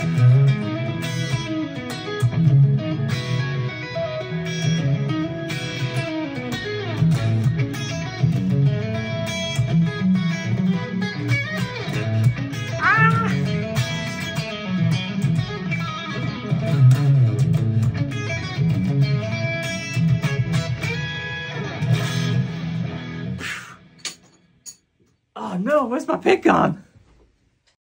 Ah! Oh no, where's my pick gone?